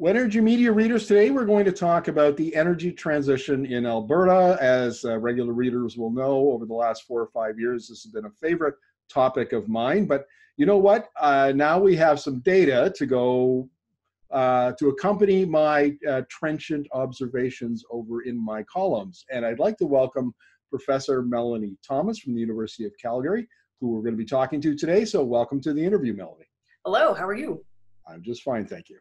Energi Media readers, today we're going to talk about the energy transition in Alberta. As uh, regular readers will know, over the last four or five years, this has been a favorite topic of mine. But you know what? Uh, now we have some data to go uh, to accompany my uh, trenchant observations over in my columns. And I'd like to welcome Professor Melanee Thomas from the University of Calgary, who we're going to be talking to today. So welcome to the interview, Melanee. Hello, how are you? I'm just fine, thank you.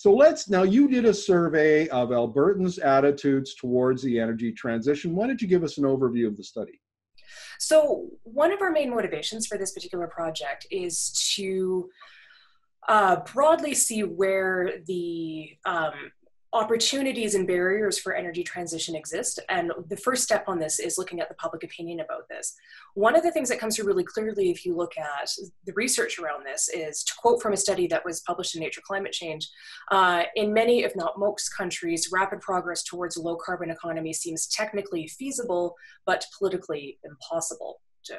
So let's, now you did a survey of Albertans' attitudes towards the energy transition. Why don't you give us an overview of the study? So one of our main motivations for this particular project is to uh, broadly see where the um, opportunities and barriers for energy transition exist. And the first step on this is looking at the public opinion about this. One of the things that comes through really clearly if you look at the research around this is to quote from a study that was published in Nature Climate Change, uh, in many, if not most countries, rapid progress towards a low carbon economy seems technically feasible, but politically impossible. To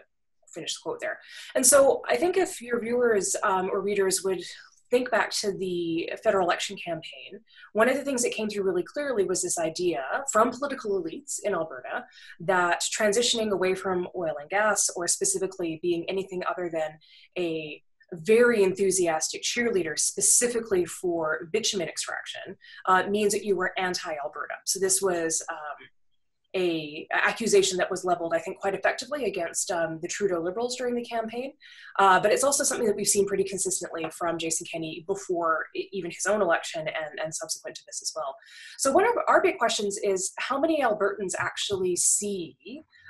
finish the quote there. And so I think if your viewers um, or readers would think back to the federal election campaign, one of the things that came through really clearly was this idea from political elites in Alberta that transitioning away from oil and gas, or specifically being anything other than a very enthusiastic cheerleader specifically for bitumen extraction uh, means that you were anti-Alberta. So this was um, a accusation that was leveled, I think, quite effectively against um, the Trudeau Liberals during the campaign. Uh, but it's also something that we've seen pretty consistently from Jason Kenney before even his own election and, and subsequent to this as well. So one of our big questions is how many Albertans actually see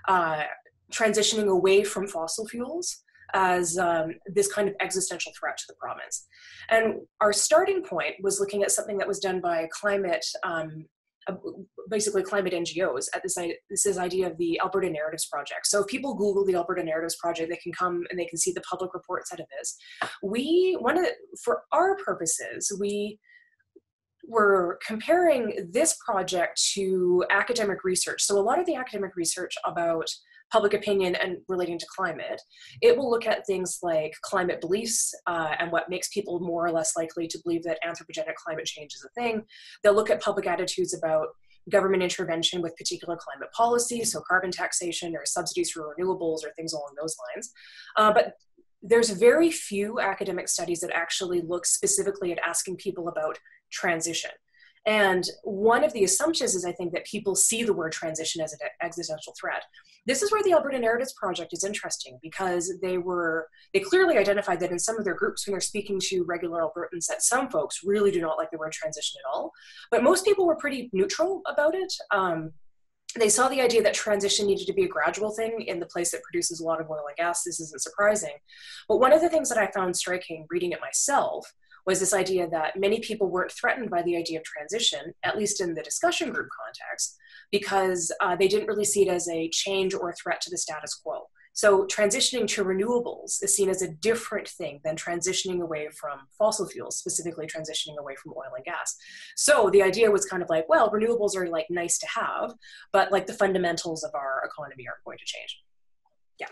uh, transitioning away from fossil fuels as um, this kind of existential threat to the province. And our starting point was looking at something that was done by climate um, Uh, basically climate NGOs at this, this is idea of the Alberta Narratives Project. So if people Google the Alberta Narratives Project, they can come and they can see the public reports out of this. We, one of the, for our purposes, we were comparing this project to academic research. So a lot of the academic research about public opinion and relating to climate. It will look at things like climate beliefs uh, and what makes people more or less likely to believe that anthropogenic climate change is a thing. They'll look at public attitudes about government intervention with particular climate policy, so carbon taxation or subsidies for renewables or things along those lines. Uh, but there's very few academic studies that actually look specifically at asking people about transition. And one of the assumptions is, I think, that people see the word transition as an existential threat. This is where the Alberta Narratives Project is interesting because they were, they clearly identified that in some of their groups when they're speaking to regular Albertans that some folks really do not like the word transition at all. But most people were pretty neutral about it. Um, they saw the idea that transition needed to be a gradual thing in the place that produces a lot of oil and gas. This isn't surprising. But one of the things that I found striking reading it myself was this idea that many people weren't threatened by the idea of transition, at least in the discussion group context, because uh, they didn't really see it as a change or a threat to the status quo. So transitioning to renewables is seen as a different thing than transitioning away from fossil fuels, specifically transitioning away from oil and gas. So the idea was kind of like, well, renewables are like nice to have, but like the fundamentals of our economy aren't going to change. Yeah.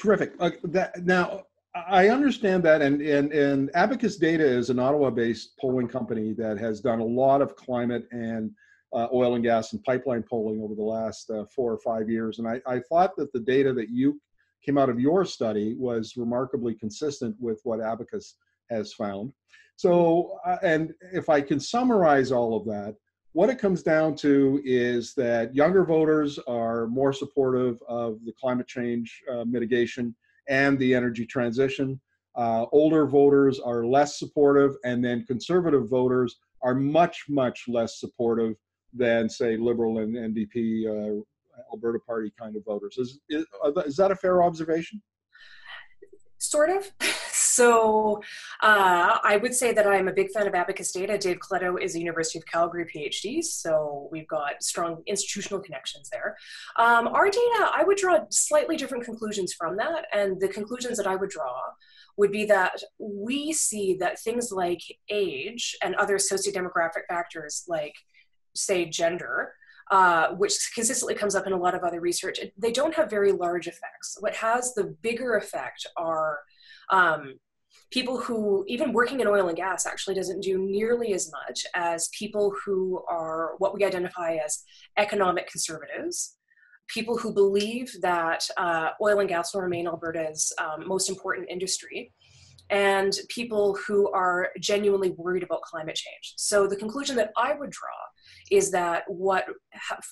Terrific. Uh, that, now, I understand that, and, and, and Abacus Data is an Ottawa-based polling company that has done a lot of climate and uh, oil and gas and pipeline polling over the last uh, four or five years. And I, I thought that the data that you came out of your study was remarkably consistent with what Abacus has found. So, uh, and if I can summarize all of that, what it comes down to is that younger voters are more supportive of the climate change uh, mitigation and the energy transition. Uh, older voters are less supportive, and then conservative voters are much, much less supportive than, say, Liberal and NDP, uh, Alberta Party kind of voters. Is, is, is that a fair observation? Sort of. So uh, I would say that I'm a big fan of Abacus Data. Dave Coletto is a University of Calgary PhD, so we've got strong institutional connections there. Um, our data, I would draw slightly different conclusions from that, and the conclusions that I would draw would be that we see that things like age and other sociodemographic factors like, say, gender, uh, which consistently comes up in a lot of other research, they don't have very large effects. What has the bigger effect are um, people who, even working in oil and gas, actually doesn't do nearly as much as people who are what we identify as economic conservatives, people who believe that uh, oil and gas will remain Alberta's um, most important industry, and people who are genuinely worried about climate change. So the conclusion that I would draw is that what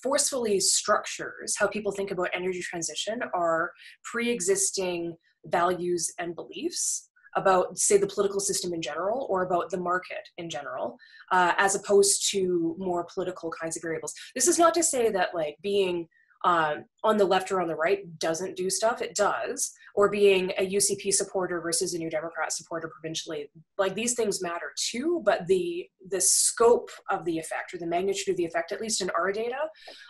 forcefully structures how people think about energy transition are pre-existing values and beliefs about say the political system in general or about the market in general uh, as opposed to more political kinds of variables. This is not to say that like being um, on the left or on the right doesn't do stuff. It does. Or being a ucp supporter versus a new democrat supporter provincially like these things matter too but the the scope of the effect or the magnitude of the effect at least in our data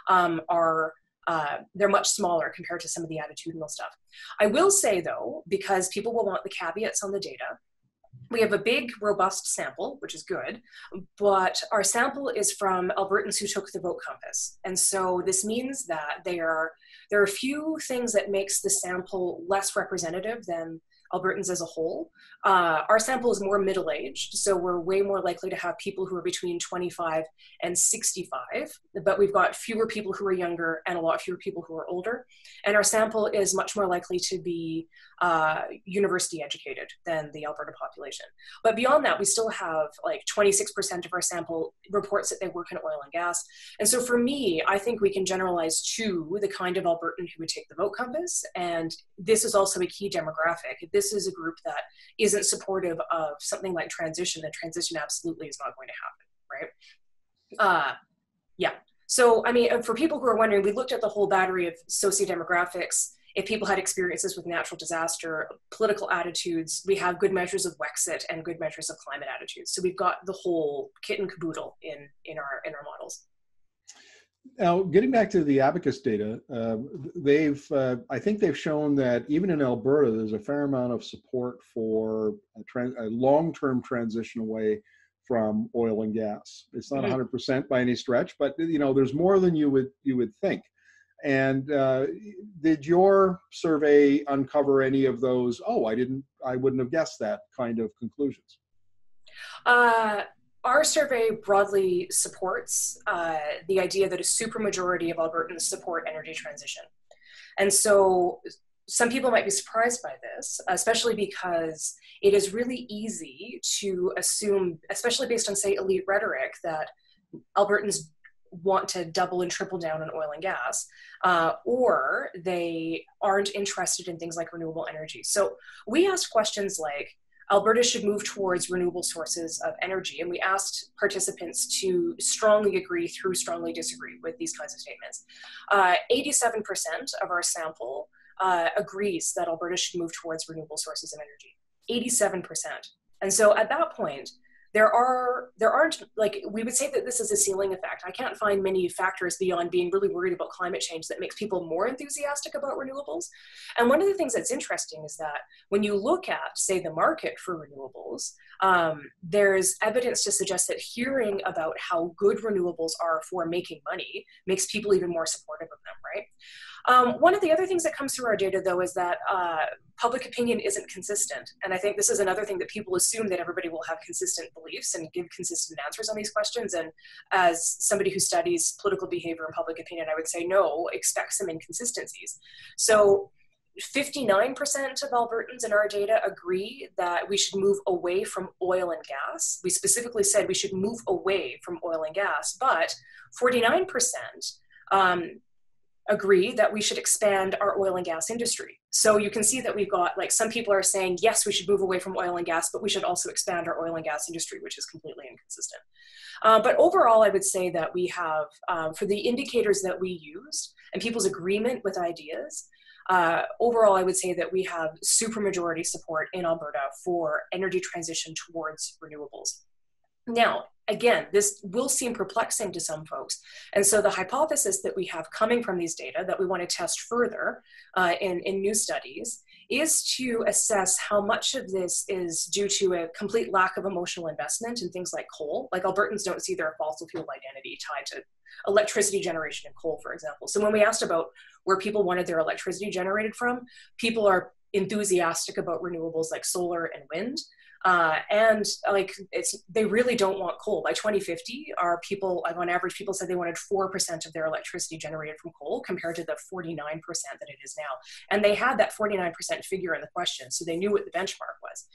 um, are uh, they're much smaller compared to some of the attitudinal stuff i will say though because people will want the caveats on the data we have a big, robust sample, which is good, but our sample is from Albertans who took the vote compass. And so this means that they are, there are a few things that makes the sample less representative than Albertans as a whole. Uh, our sample is more middle aged, so we're way more likely to have people who are between 25 and 65, but we've got fewer people who are younger and a lot fewer people who are older. And our sample is much more likely to be uh, university educated than the Alberta population. But beyond that, we still have like 26% of our sample reports that they work in oil and gas. And so for me, I think we can generalize to the kind of Albertan who would take the vote compass. And this is also a key demographic. This is a group that isn't supportive of something like transition, then transition absolutely is not going to happen, right? Uh, yeah. So, I mean, for people who are wondering, we looked at the whole battery of sociodemographics if people had experiences with natural disaster, political attitudes, we have good measures of Wexit and good measures of climate attitudes. So we've got the whole kit and caboodle in, in, our, in our models. Now, getting back to the Abacus data, uh, they've uh, I think they've shown that even in Alberta, there's a fair amount of support for a, a long-term transition away from oil and gas. It's not mm-hmm. 100% by any stretch, but you know there's more than you would you would think. And uh, did your survey uncover any of those? Oh, I didn't, I wouldn't have guessed that kind of conclusions. Uh, our survey broadly supports uh, the idea that a supermajority of Albertans support energy transition. And so some people might be surprised by this, especially because it is really easy to assume, especially based on, say, elite rhetoric, that Albertans want to double and triple down on oil and gas, uh, or they aren't interested in things like renewable energy. So we asked questions like, Alberta should move towards renewable sources of energy. And we asked participants to strongly agree through strongly disagree with these kinds of statements. Uh, 87% of our sample uh, agrees that Alberta should move towards renewable sources of energy. 87%. And so at that point, there are there aren't like we would say that this is a ceiling effect. I can't find many factors beyond being really worried about climate change that makes people more enthusiastic about renewables. And one of the things that's interesting is that when you look at say the market for renewables um, there's evidence to suggest that hearing about how good renewables are for making money makes people even more supportive of them right um, one of the other things that comes through our data, though, is that uh, public opinion isn't consistent. And I think this is another thing that people assume that everybody will have consistent beliefs and give consistent answers on these questions. And as somebody who studies political behavior and public opinion, I would say no, expect some inconsistencies. So 59% of Albertans in our data agree that we should move away from oil and gas. We specifically said we should move away from oil and gas, but 49% um, agree that we should expand our oil and gas industry. So you can see that we've got like some people are saying, yes, we should move away from oil and gas, but we should also expand our oil and gas industry, which is completely inconsistent. Uh, but overall, I would say that we have, um, for the indicators that we used and people's agreement with ideas, uh, overall, I would say that we have supermajority support in Alberta for energy transition towards renewables. Now, again, this will seem perplexing to some folks. And so the hypothesis that we have coming from these data that we want to test further uh, in, in new studies is to assess how much of this is due to a complete lack of emotional investment in things like coal. Like Albertans don't see their fossil fuel identity tied to electricity generation and coal, for example. So when we asked about where people wanted their electricity generated from, people are enthusiastic about renewables like solar and wind. Uh, and like it's they really don't want coal. By 2050 our people like on average people said they wanted 4% of their electricity generated from coal compared to the 49% that it is now. And they had that 49% figure in the question so they knew what the benchmark was.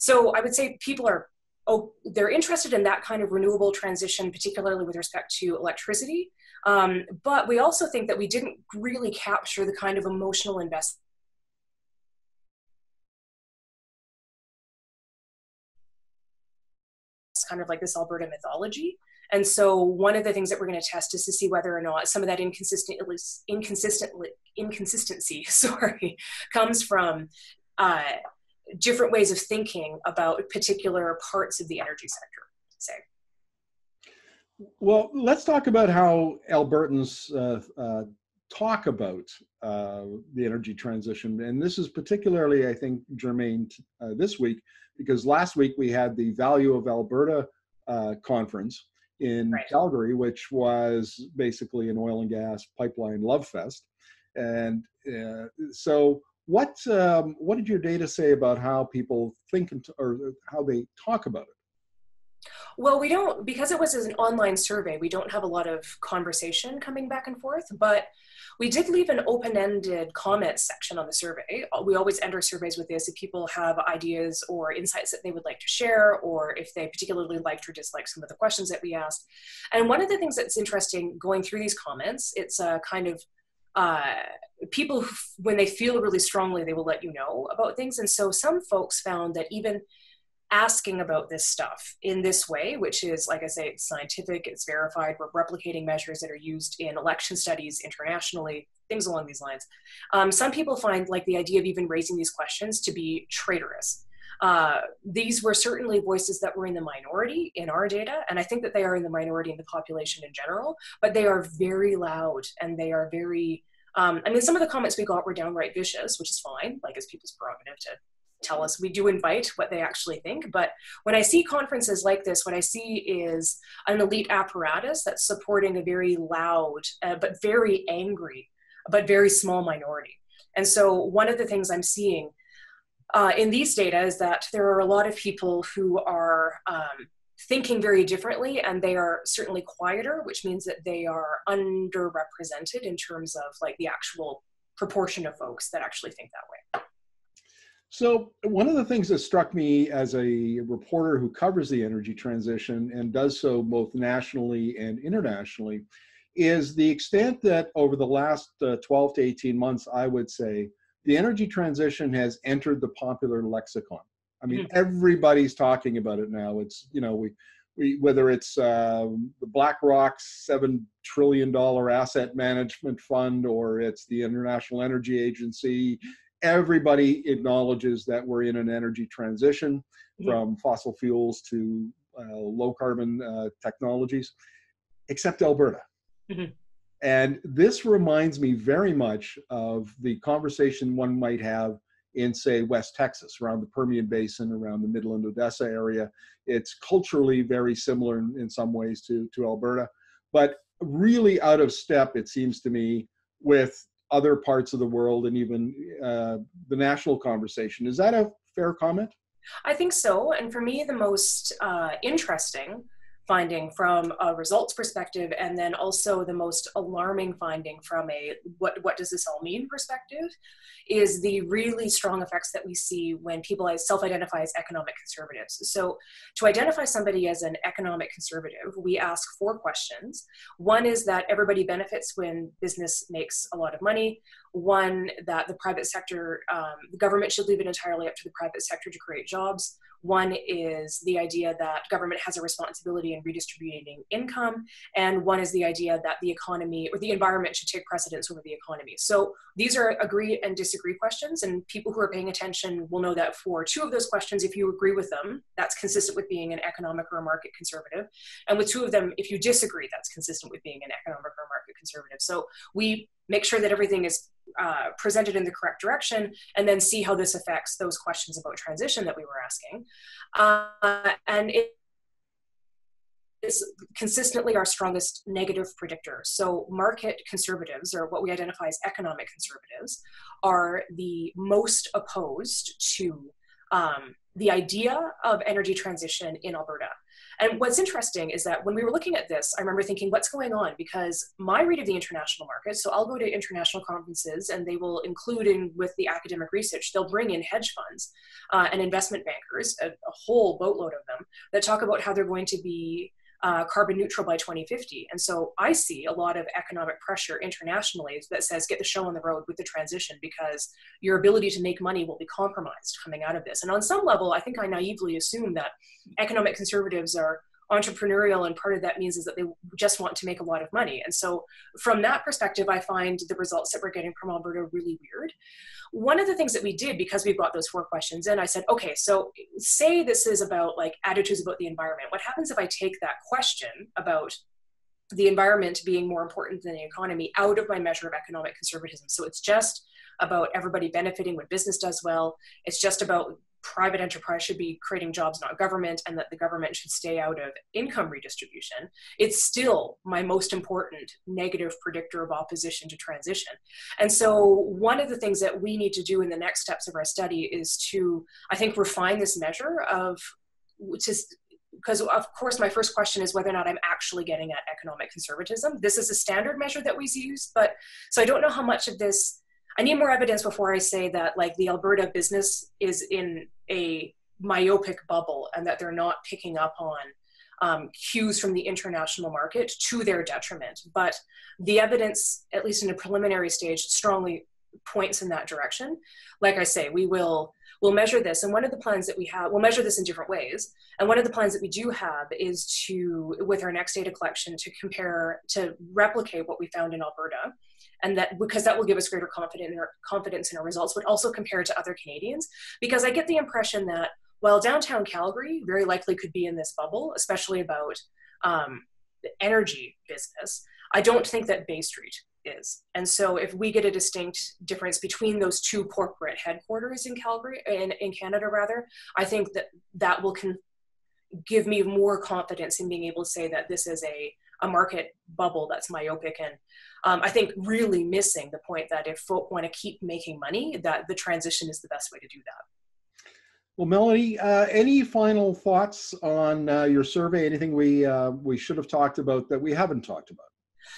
So i would say people are oh they're interested in that kind of renewable transition particularly with respect to electricity um, but we also think that we didn't really capture the kind of emotional investment It's kind of like this Alberta mythology. And so one of the things that we're going to test is to see whether or not some of that inconsistent, inconsistently, inconsistency, sorry, comes from uh, different ways of thinking about particular parts of the energy sector, say. Well, let's talk about how Albertans uh, uh, talk about uh, the energy transition. And this is particularly, I think, germane uh, this week because last week we had the Value of Alberta uh, conference in right. Calgary, which was basically an oil and gas pipeline love fest. And uh, so, what um, what did your data say about how people think or how they talk about it? Well, we don't, because it was an online survey, we don't have a lot of conversation coming back and forth, but we did leave an open ended comment section on the survey. We always enter surveys with this if people have ideas or insights that they would like to share, or if they particularly liked or disliked some of the questions that we asked. And one of the things that's interesting going through these comments, it's a kind of uh, people, when they feel really strongly, they will let you know about things. And so some folks found that even asking about this stuff in this way, which is, like I say, it's scientific, it's verified, we're replicating measures that are used in election studies internationally, things along these lines. Um, some people find like the idea of even raising these questions to be traitorous. Uh, these were certainly voices that were in the minority in our data, and I think that they are in the minority in the population in general, but they are very loud and they are very um, I mean, some of the comments we got were downright vicious, which is fine. Like, it's people's prerogative to tell us. We do invite what they actually think. But when I see conferences like this, what I see is an elite apparatus that's supporting a very loud, uh, but very angry, but very small minority. And so one of the things I'm seeing uh, in these data is that there are a lot of people who are um, thinking very differently and they are certainly quieter, which means that they are underrepresented in terms of like the actual proportion of folks that actually think that way. So, one of the things that struck me as a reporter who covers the energy transition and does so both nationally and internationally is the extent that over the last uh, 12 to 18 months, I would say, the energy transition has entered the popular lexicon. I mean, mm-hmm. everybody's talking about it now. It's, you know, we, we whether it's uh, the BlackRock's $7 trillion asset management fund or it's the International Energy Agency everybody acknowledges that we're in an energy transition mm-hmm. from fossil fuels to uh, low carbon uh, technologies, except Alberta. Mm-hmm. And this reminds me very much of the conversation one might have in, say, West Texas, around the Permian Basin, around the Midland Odessa area. It's culturally very similar in, in some ways to, to Alberta, but really out of step, it seems to me, with other parts of the world and even uh, the national conversation. Is that a fair comment? I think so. And for me, the most uh, interesting finding from a results perspective and then also the most alarming finding from a what what does this all mean perspective is the really strong effects that we see when people self-identify as economic conservatives. So to identify somebody as an economic conservative we ask four questions. One is that everybody benefits when business makes a lot of money one that the private sector um, the government should leave it entirely up to the private sector to create jobs one is the idea that government has a responsibility in redistributing income, and one is the idea that the economy or the environment should take precedence over the economy. So these are agree and disagree questions, and people who are paying attention will know that for two of those questions, if you agree with them, that's consistent with being an economic or a market conservative. And with two of them, if you disagree, that's consistent with being an economic or market conservative. So we make sure that everything is uh, presented in the correct direction, and then see how this affects those questions about transition that we were asking. Uh, and it is consistently our strongest negative predictor. So, market conservatives, or what we identify as economic conservatives, are the most opposed to um, the idea of energy transition in Alberta. And what's interesting is that when we were looking at this, I remember thinking, what's going on? Because my read of the international market, so I'll go to international conferences and they will include in with the academic research, they'll bring in hedge funds uh, and investment bankers, a, a whole boatload of them, that talk about how they're going to be uh, carbon neutral by 2050. And so I see a lot of economic pressure internationally that says get the show on the road with the transition because your ability to make money will be compromised coming out of this. And on some level, I think I naively assume that economic conservatives are entrepreneurial and part of that means is that they just want to make a lot of money. And so from that perspective i find the results that we're getting from alberta really weird. One of the things that we did because we've got those four questions in i said okay so say this is about like attitudes about the environment. What happens if i take that question about the environment being more important than the economy out of my measure of economic conservatism? So it's just about everybody benefiting when business does well. It's just about private enterprise should be creating jobs, not government, and that the government should stay out of income redistribution, it's still my most important negative predictor of opposition to transition. And so, one of the things that we need to do in the next steps of our study is to, I think, refine this measure of to because of course my first question is whether or not i'm actually getting at economic conservatism this is a standard measure that we use but so i don't know how much of this I need more evidence before I say that like the Alberta business is in a myopic bubble and that they're not picking up on um, cues from the international market to their detriment. But the evidence, at least in a preliminary stage, strongly points in that direction. Like I say, we will we'll measure this, and one of the plans that we have, we'll measure this in different ways. And one of the plans that we do have is to, with our next data collection, to compare to replicate what we found in Alberta and that because that will give us greater confidence in our, confidence in our results, but also compare to other Canadians. Because I get the impression that while downtown Calgary very likely could be in this bubble, especially about um, the energy business, I don't think that Bay Street is. And so if we get a distinct difference between those two corporate headquarters in Calgary, in, in Canada rather, I think that that will give me more confidence in being able to say that this is a, a market bubble that's myopic and um, I think really missing the point that if folk want to keep making money, that the transition is the best way to do that. Well, Melanee, uh, any final thoughts on uh, your survey? Anything we uh, we should have talked about that we haven't talked about?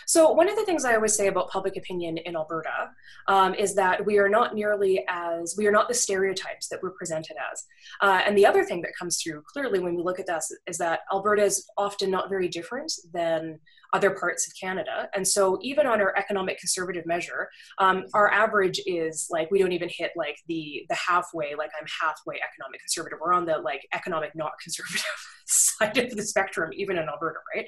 So one of the things I always say about public opinion in Alberta um, is that we are not nearly as we are not the stereotypes that we're presented as. Uh, and the other thing that comes through clearly when we look at this is that Alberta is often not very different than other parts of Canada. And so even on our economic conservative measure, um, our average is like we don't even hit like the the halfway, like I'm halfway economic conservative. We're on the like economic not conservative side of the spectrum, even in Alberta, right?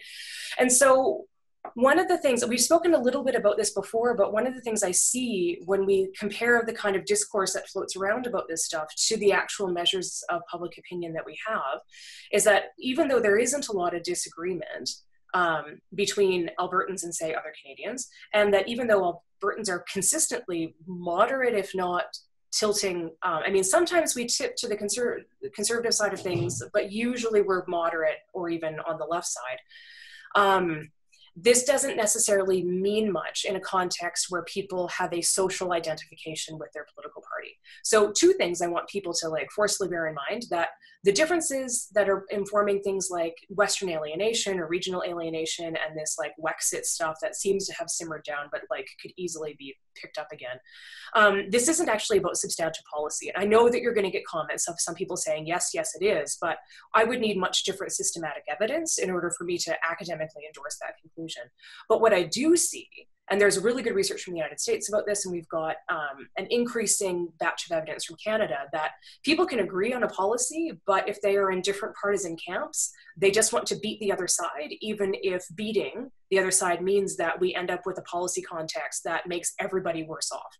And so one of the things we've spoken a little bit about this before but one of the things i see when we compare the kind of discourse that floats around about this stuff to the actual measures of public opinion that we have is that even though there isn't a lot of disagreement um, between albertans and say other canadians and that even though albertans are consistently moderate if not tilting um, i mean sometimes we tip to the conser- conservative side of things but usually we're moderate or even on the left side. Um, this doesn't necessarily mean much in a context where people have a social identification with their political party. So two things I want people to like forcefully bear in mind that the differences that are informing things like Western alienation or regional alienation and this like Wexit stuff that seems to have simmered down but like could easily be picked up again. Um, this isn't actually about substantive policy. And I know that you're going to get comments of some people saying, yes, yes, it is, but I would need much different systematic evidence in order for me to academically endorse that conclusion. But what I do see and there's really good research from the United States about this, and we've got um, an increasing batch of evidence from Canada that people can agree on a policy, but if they are in different partisan camps, they just want to beat the other side, even if beating the other side means that we end up with a policy context that makes everybody worse off.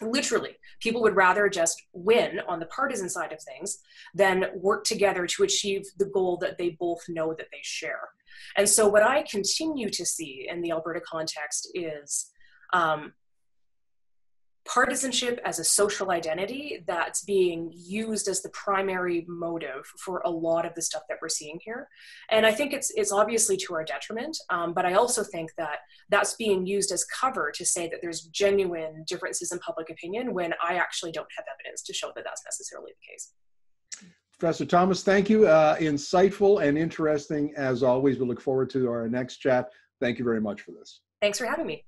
Literally, people would rather just win on the partisan side of things than work together to achieve the goal that they both know that they share. And so, what I continue to see in the Alberta context is um, partisanship as a social identity that's being used as the primary motive for a lot of the stuff that we're seeing here. And i think it's it's obviously to our detriment um, but i also think that that's being used as cover to say that there's genuine differences in public opinion when i actually don't have evidence to show that that's necessarily the case Professor Thomas, thank you. Uh, insightful and interesting as always. We look forward to our next chat. Thank you very much for this. Thanks for having me.